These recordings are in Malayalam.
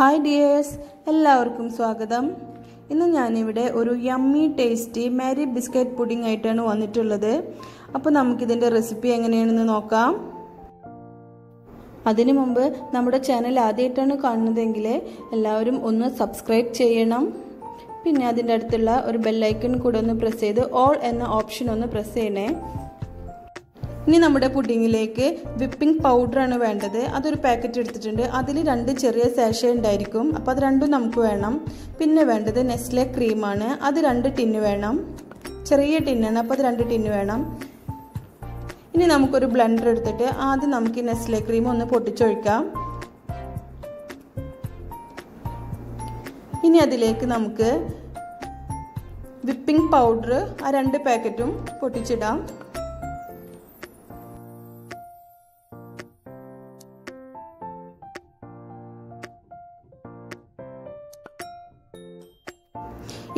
ഹായ് ഡിയേഴ്സ് എല്ലാവർക്കും സ്വാഗതം. ഇന്ന് ഞാനിവിടെ ഒരു yummy tasty Marie biscuit pudding ആയിട്ടാണ് വന്നിട്ടുള്ളത്. അപ്പോൾ നമുക്കിതിന്റെ റെസിപ്പി എങ്ങനെയാണെന്ന് നോക്കാം. അതിനു മുമ്പ് നമ്മുടെ ചാനൽ ആദ്യമായിട്ടാണ് കാണുന്നതെങ്കിൽ എല്ലാവരും ഒന്ന് സബ്സ്ക്രൈബ് ചെയ്യണം. പിന്നെ അതിന്റെ അടുത്തുള്ള ഒരു ബെല്ലൈക്കൺ കൂടെ ഒന്ന് പ്രസ് ചെയ്ത് ഓൾ എന്ന ഓപ്ഷൻ ഒന്ന് പ്രസ് ചെയ്യണേ. ഇനി നമ്മുടെ പുഡിങ്ങിലേക്ക് വിപ്പിംഗ് പൗഡറാണ് വേണ്ടത്. അതൊരു പാക്കറ്റ് എടുത്തിട്ടുണ്ട്. അതിൽ രണ്ട് ചെറിയ സാഷ ഉണ്ടായിരിക്കും. അപ്പോൾ അത് രണ്ടും നമുക്ക് വേണം. പിന്നെ വേണ്ടത് നെസ്ലെ ക്രീമാണ്. അത് രണ്ട് ടിന്ന് വേണം. ചെറിയ ടിന്നാണ്. അപ്പോൾ അത് രണ്ട് ടിന്ന് വേണം. ഇനി നമുക്കൊരു ബ്ലെൻഡർ എടുത്തിട്ട് ആദ്യം നമുക്ക് നെസ്ലെ ക്രീം ഒന്ന് പൊട്ടിച്ചൊഴിക്കാം. ഇനി അതിലേക്ക് നമുക്ക് വിപ്പിംഗ് പൗഡർ ആ രണ്ട് പാക്കറ്റും പൊട്ടിച്ചിടാം.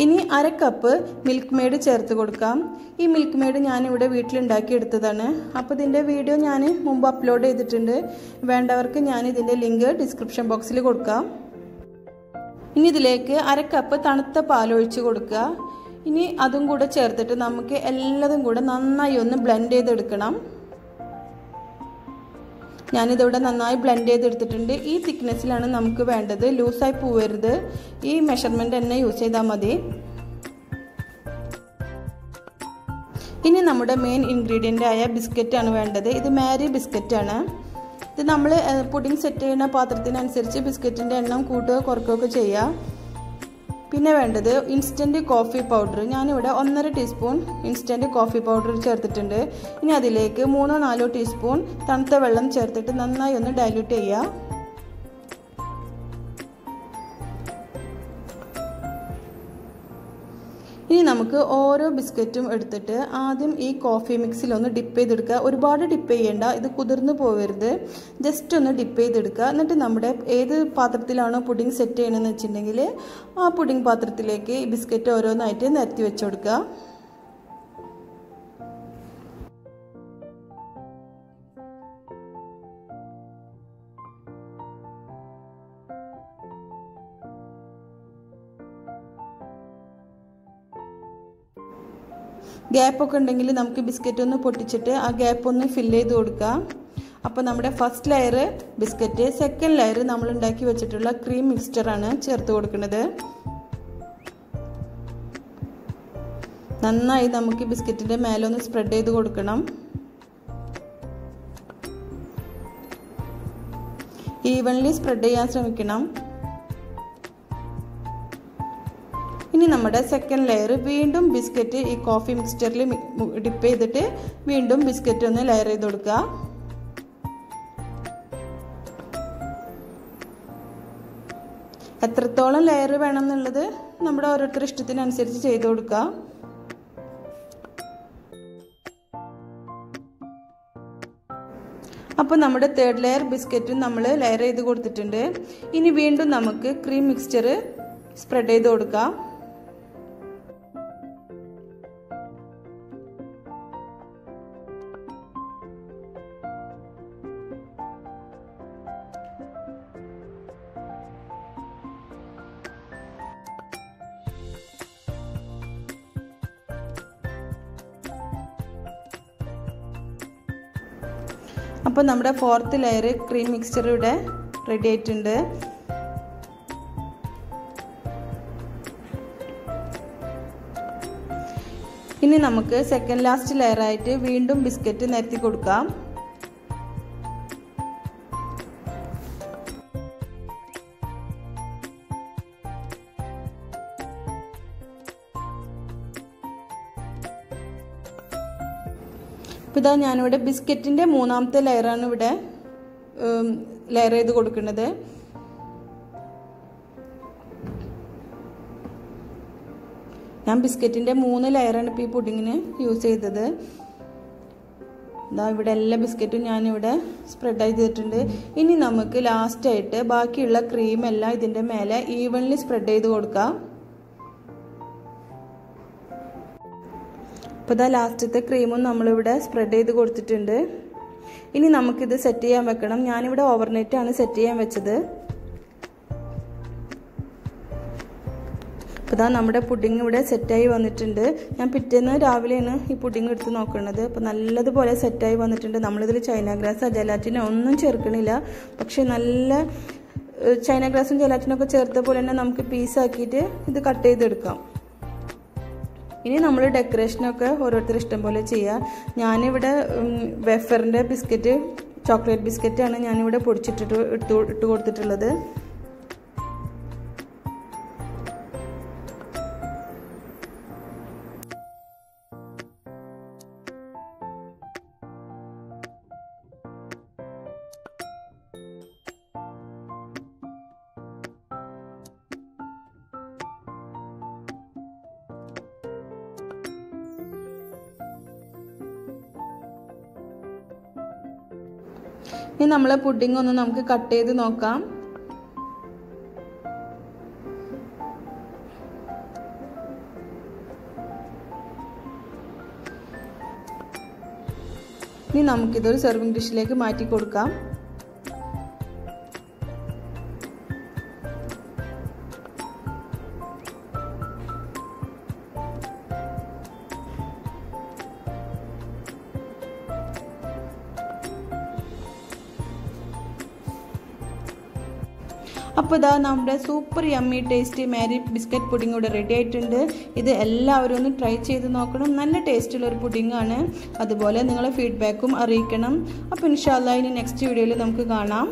ഇനി അര കപ്പ് മിൽക്ക് മെയ്ഡ് ചേർത്ത് കൊടുക്കാം. ഈ മിൽക്ക് മെയ്ഡ് ഞാനിവിടെ വീട്ടിലുണ്ടാക്കിയെടുത്തതാണ് അപ്പോൾ ഇതിന്റെ വീഡിയോ ഞാൻ മുമ്പ് അപ്ലോഡ് ചെയ്തിട്ടുണ്ട്. വേണ്ടവർക്ക് ഞാൻ ഇതിന്റെ ലിങ്ക് ഡിസ്ക്രിപ്ഷൻ ബോക്സിൽ കൊടുക്കാം. ഇനി ഇതിലേക്ക് അര കപ്പ് തണുത്ത പാൽ ഒഴിച്ച് കൊടുക്കുക. ഇനി അതും കൂടെ ചേർത്തിട്ട് നമുക്ക് എല്ലാതും കൂടെ നന്നായി ഒന്ന് ബ്ലെൻഡ് ചെയ്തെടുക്കണം. ഞാനിതിവിടെ നന്നായി ബ്ലെൻഡ് ചെയ്തെടുത്തിട്ടുണ്ട്. ഈ തിക്നെസ്സിലാണ് നമുക്ക് വേണ്ടത്. ലൂസായി പോവരുത്. ഈ മെഷർമെന്റ് തന്നെ യൂസ് ചെയ്താൽ മതി. ഇനി നമ്മുടെ മെയിൻ ഇൻഗ്രീഡിയന്റ് ആയ ബിസ്ക്കറ്റാണ് വേണ്ടത്. ഇത് മാരി ബിസ്ക്കറ്റാണ് ഇത് നമ്മൾ പുഡിംഗ് സെറ്റ് ചെയ്യുന്ന പാത്രത്തിനനുസരിച്ച് ബിസ്ക്കറ്റിന്റെ എണ്ണം കൂട്ടുക കുറക്കുകയൊക്കെ ചെയ്യുക പിന്നെ വേണ്ടത് ഇൻസ്റ്റന്റ് കോഫി പൗഡർ ഞാനിവിടെ ഒന്നര ടീസ്പൂൺ ഇൻസ്റ്റന്റ് കോഫി പൗഡർ ചേർത്തിട്ടുണ്ട്. ഇനി അതിലേക്ക് മൂന്നോ നാലോ ടീസ്പൂൺ തണുത്ത വെള്ളം ചേർത്തിട്ട് നന്നായി ഒന്ന് ഡൈല്യൂട്ട് ചെയ്യുക ഇനി നമുക്ക് ഓരോ ബിസ്ക്കറ്റും എടുത്തിട്ട് ആദ്യം ഈ കോഫി മിക്സിൽ ഒന്ന് ഡിപ്പ് ചെയ്തെടുക്കുക. ഒരുപാട് ഡിപ്പ് ചെയ്യേണ്ട ഇത് കുതിർന്നു പോകരുത് ജസ്റ്റ് ഒന്ന് ഡിപ്പ് ചെയ്തെടുക്കുക. എന്നിട്ട് നമ്മുടെ ഏത് പാത്രത്തിലാണോ പുഡിംഗ് സെറ്റ് ചെയ്യണമെന്ന് വെച്ചിട്ടുണ്ടെങ്കിൽ ആ പുഡിംഗ് പാത്രത്തിലേക്ക് ഈ ബിസ്ക്കറ്റ് ഓരോന്നായിട്ട് നിരത്തി വെച്ചു കൊടുക്കുക. ഗ്യാപ്പൊക്കെ ഉണ്ടെങ്കിൽ നമുക്ക് ബിസ്ക്കറ്റ് ഒന്ന് പൊട്ടിച്ചിട്ട് ആ ഗ്യാപ്പ് ഒന്ന് ഫിൽ ചെയ്ത് കൊടുക്കുക. അപ്പോൾ നമ്മുടെ first layer biscuit second layer നമ്മൾ ഉണ്ടാക്കി വെച്ചിട്ടുള്ള ക്രീം മിക്സ്ചറാണ് ചേർത്ത് കൊടുക്കുന്നത്. നന്നായി നമുക്ക് ബിസ്ക്കറ്റിന്റെ ഒന്ന് സ്പ്രെഡ് ചെയ്ത് കൊടുക്കണം. ഈവൺലി സ്പ്രെഡ് ചെയ്യാൻ ശ്രമിക്കണം. ഇനി നമ്മുടെ സെക്കൻഡ് ലെയർ വീണ്ടും ബിസ്ക്കറ്റ് ഈ കോഫി മിക്സ്ചറിൽ ഡിപ്പ് ചെയ്തിട്ട് വീണ്ടും ബിസ്ക്കറ്റ് ഒന്ന് ലെയർ ചെയ്ത് കൊടുക്കുക. എത്രത്തോളം ലെയർ വേണം എന്നുള്ളത് നമ്മുടെ ഓരോരുത്തരുടെ ഇഷ്ടത്തിനനുസരിച്ച് ചെയ്ത് കൊടുക്കുക. അപ്പോൾ നമ്മുടെ തേർഡ് ലെയർ ബിസ്ക്കറ്റും നമ്മൾ ലെയർ ചെയ്ത് കൊടുത്തിട്ടുണ്ട്. ഇനി വീണ്ടും നമുക്ക് ക്രീം മിക്സ്ചർ സ്പ്രെഡ് ചെയ്ത് കൊടുക്കാം. അപ്പോൾ നമ്മുടെ ഫോർത്ത് ലെയർ ക്രീം മിക്സ്ചർ ഇവിടെ റെഡി ആയിട്ടുണ്ട്. ഇനി നമുക്ക് സെക്കൻഡ് ലാസ്റ്റ് ലെയറായിട്ട് വീണ്ടും ബിസ്ക്കറ്റ് നിരത്തി കൊടുക്കാം. അപ്പോൾ ഇതാ ഞാനിവിടെ ബിസ്ക്കറ്റിന്റെ മൂന്നാമത്തെ ലെയറാണ് ഇവിടെ ലെയർ ചെയ്ത് കൊടുക്കുന്നത്. ഞാൻ ബിസ്ക്കറ്റിന്റെ മൂന്ന് ലെയറാണ് ഇപ്പോൾ ഈ പുഡിങ്ങിന് യൂസ് ചെയ്തത്. ഇതാ ഇവിടെ എല്ലാ ബിസ്ക്കറ്റും ഞാനിവിടെ സ്പ്രെഡ് ചെയ്തിട്ടുണ്ട്. ഇനി നമുക്ക് ലാസ്റ്റായിട്ട് ബാക്കിയുള്ള ക്രീമെല്ലാം ഇതിന്റെ മേലെ ഈവൺലി സ്പ്രെഡ് ചെയ്ത് കൊടുക്കാം. അപ്പോൾ ഇതാ ലാസ്റ്റത്തെ ക്രീമും നമ്മളിവിടെ സ്പ്രെഡ് ചെയ്ത് കൊടുത്തിട്ടുണ്ട്. ഇനി നമുക്കിത് സെറ്റ് ചെയ്യാൻ വെക്കണം. ഞാനിവിടെ ഓവർനൈറ്റ് ആണ് സെറ്റ് ചെയ്യാൻ വെച്ചത്. അപ്പോൾ ഇതാ നമ്മുടെ പുഡിങ് ഇവിടെ സെറ്റായി വന്നിട്ടുണ്ട്. ഞാൻ പിറ്റേന്ന് രാവിലെയാണ് ഈ പുഡിങ് എടുത്ത് നോക്കുന്നത്. അപ്പോൾ നല്ലതുപോലെ സെറ്റായി വന്നിട്ടുണ്ട്. നമ്മളിതിൽ ചൈന ഗ്രാസ് ജലാറ്റിനോ ഒന്നും ചേർക്കണില്ല. പക്ഷേ നല്ല ചൈന ഗ്രാസും ജലാറ്റിനൊക്കെ ചേർത്ത പോലെ തന്നെ നമുക്ക് പീസാക്കിയിട്ട് ഇത് കട്ട് ചെയ്തെടുക്കാം. ഇനി നമ്മൾ ഡെക്കറേഷനൊക്കെ ഓരോരുത്തർ ഇഷ്ടം പോലെ ചെയ്യുക ഞാനിവിടെ വെഫറിന്റെ ബിസ്ക്കറ്റ് ചോക്ലേറ്റ് ബിസ്ക്കറ്റാണ് ഞാനിവിടെ പൊടിച്ചിട്ടിട്ട് ഇട്ട് ഇട്ട് കൊടുത്തിട്ടുള്ളത്. ഇനി നമ്മളെ പുഡിംഗ് ഒന്ന് നമുക്ക് കട്ട് ചെയ്ത് നോക്കാം. ഇനി നമുക്കിതൊരു സെർവിങ് ഡിഷിലേക്ക് മാറ്റി കൊടുക്കാം. അപ്പോൾ ഇതാ നമ്മുടെ super yummy tasty Marie biscuit pudding ഇവിടെ റെഡി ആയിട്ടുണ്ട്. ഇത് എല്ലാവരും ഒന്ന് ട്രൈ ചെയ്ത് നോക്കണം. നല്ല ടേസ്റ്റുള്ള ഒരു ആണ്. അതുപോലെ നിങ്ങളെ ഫീഡ്ബാക്കും അറിയിക്കണം. അപ്പോൾ ഇൻഷാല്ല ഇനി നെക്സ്റ്റ് വീഡിയോയിൽ നമുക്ക് കാണാം.